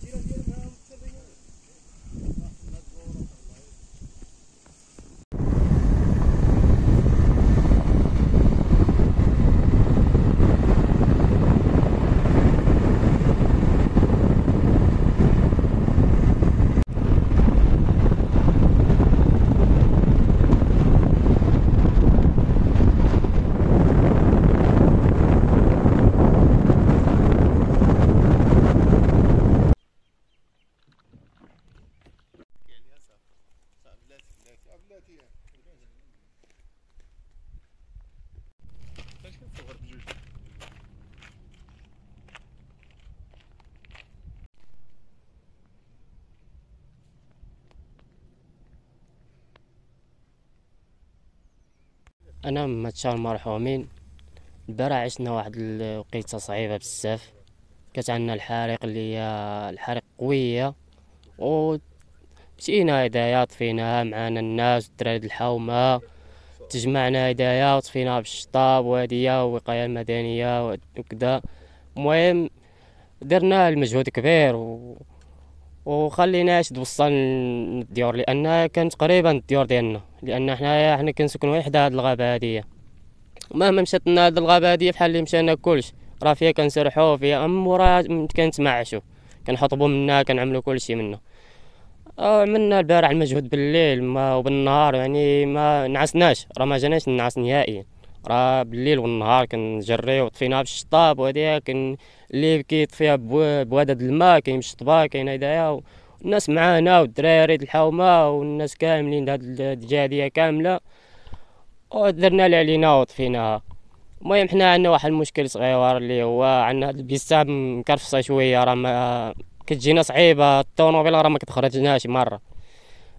Tira, tira. أنا من دشار المرحومين البارح عشنا واحد الوقيته صعيبة بزاف. كانت عندنا الحريق اللي هي الحريق قوية. و مشينا هدايا طفيناها معانا الناس الدراري الحومة. تجمعنا هدايا وطفيناها بالشطاب وهدية والوقاية المدنية وكذا المهم درنا المجهود كبير و وخليناش توصل للديور لأن كانت قريبة الديور ديالنا لأن حنايا حنا كنسكنوا حدا هاد الغابة هادية. مهما مشات لنا هاد الغابة هادية بحال اللي مشينا كلشي راه فيها كنسرحوا فيها ام مورا كنتمعشوا كنحطبوا منها كنعملوا كلشي منها. عملنا البارح المجهود بالليل ما وبالنهار يعني ما نعسناش راه ما جاناش نعس نهائيا. راه بالليل والنهار كنجريو طفيناها بالشطاب وهادي اللي كيطفيها بوادد الماء كاين بالشطبه كاين هدايا الناس معانا والدراري الحومه والناس كاملين هاد الجهة كاملة. ودرنا اللي علينا وطفيناها. المهم حنا عندنا واحد المشكل صغير اللي هو عندنا البيستا مكرفصة شوية راه كتجينا صعيبة الطونوبيل راه ما كتخرجناش مرة.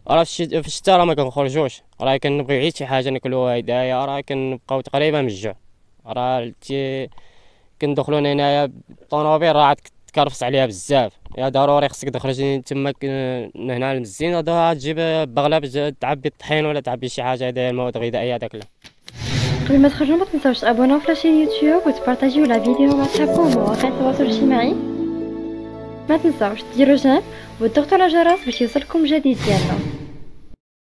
راه في الشتاء راه ما كنخرجوش. راه كنبغيو غير شي حاجة ناكلوها هدايا راه كنبقاو تقريبا من الجوع راه كندخلو هنايا الطونوبيل راه عاد تكرفس عليها بزاف. يا ضروري خصك تخرج تما هنا للمزين هذا تجيب بغله تعبي الطحين ولا تعبي شي حاجة هذايا المواد الغذائية هذاك لا. قبل ما تخرجوا ما تنساوش تأبوناو في la chaîne YouTube وتبارطاجيو la vidéo مع صحابكم ومواقع التواصل الاجتماعي ما تنساوش ديروا j'aime وتضغطوا على الجرس باش يوصلكم جديد ديالنا